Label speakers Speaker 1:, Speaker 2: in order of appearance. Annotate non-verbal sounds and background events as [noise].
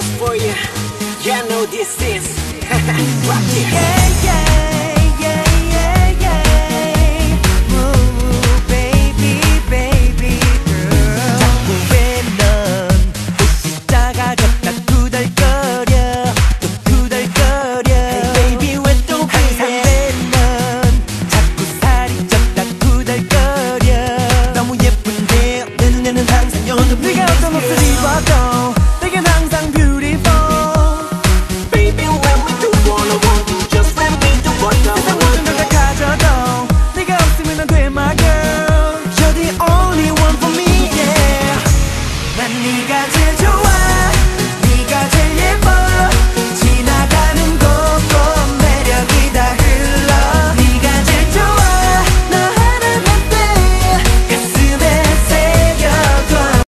Speaker 1: just for you. Yeah, know this is [laughs] Rock it.
Speaker 2: Yeah, yeah. 该解脱。